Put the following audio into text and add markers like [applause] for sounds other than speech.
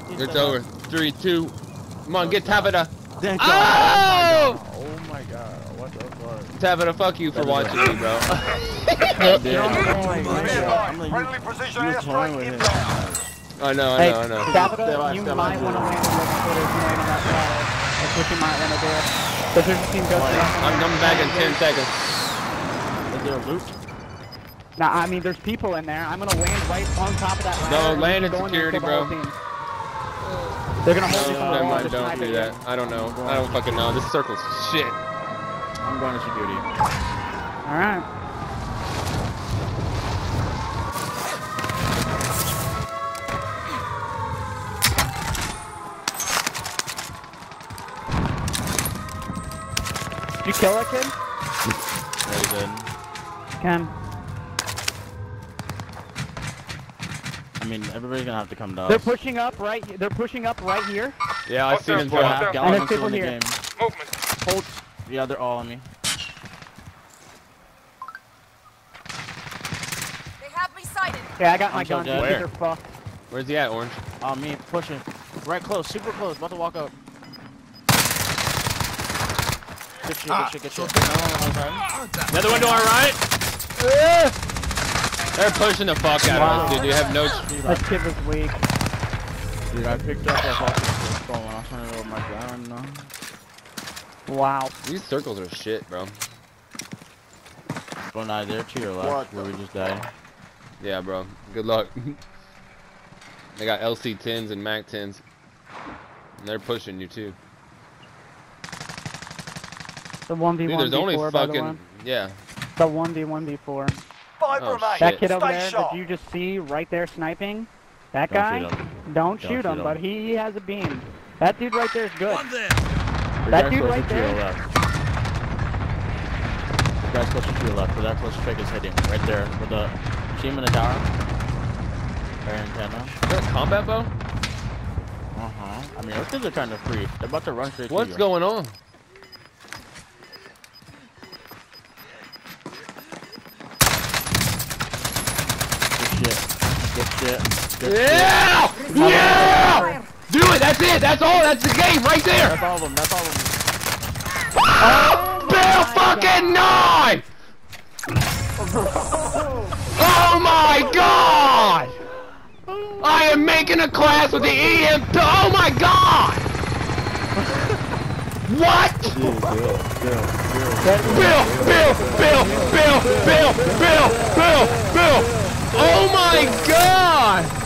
left. It's stand over. up. Three, two. Come on, get Tabitha. Thank Oh! God. Oh my god. What the fuck? Tabitha, fuck you for watching me, bro. [laughs] [laughs] Yeah. Oh my I'm God. like, Friendly you, precision you was toying airstrike with him. inbound. I know, I know, I know. Tabitha, you might want to land a living footage and on that side. That's what you might want to do. Because there's a team. I'm coming back in 10 seconds. Is there a loot? Nah, I mean, there's people in there. I'm gonna land right on top of that ladder. No, land in can go in there and security, bro. team. They're gonna hold uh, you from the wall. mind, don't do that. you. I don't know. I don't fucking know. This circle's shit. I'm going to security. All right. Did you kill that kid? Very good. Ken. I mean, everybody's gonna have to come down. They're pushing up right. They're pushing up right here. Yeah, I seen him Four and a half And gallons there's people in the here. game. Movement. Hold. Yeah, they're all on me. They have me sighted. Yeah, I got my I'm so gun. dead. Where? are. Where's he at, Orange? On me, pushing. Right close, super close, about to walk up. Good shit, good ah. shit, good shit. No, okay. Another one to our right. They're pushing the fuck out of us, dude. You have no. That kid was weak. Dude, I picked up a fucking pistol when I was trying to go my gun. No. Wow. These circles are shit, bro. Well, One eye there to your left, where we just died. Yeah, bro. Good luck. [laughs] they got LC 10s and Mac 10s. And they're pushing you too. The one v Dude, one there's v only four by the way. Yeah. The one v one v four. Five Oh, remain. shit. That kid over there sharp. that you just see right there sniping. That Don't guy. shoot. Don't Don't shoot shoot him, him. but he has a beam. That dude right there is good. The That dude closer right to your there? left. The guy's closer to your left, but that close fake is hitting. Right there, with the team in the tower. Air antenna. Is that a combat bow? Uh-huh. I mean, those kids are kind of free. They're about to run straight What's to you. going on? Shit. Good shit. Good Yeah! Yeah! Do it! That's it! That's all! That's the game right there! That's all of them. That's all of them. Bill fucking Nye! Oh my god! I am making a class with the EM. Oh my god! What? Bill, Bill, Bill, Bill, Bill, Bill, Bill, Bill! Oh my god!